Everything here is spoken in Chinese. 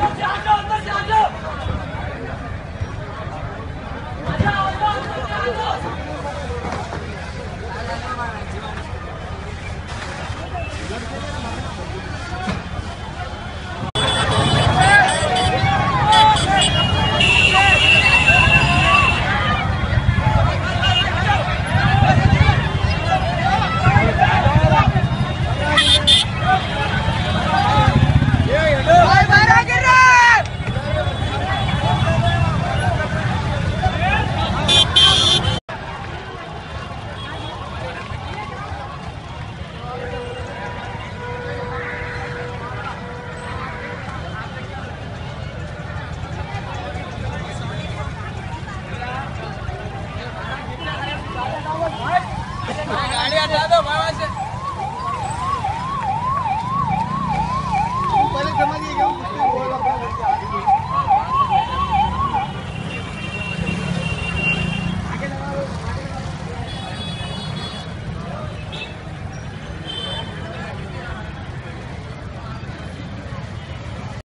再加一下再加大家都玩玩去。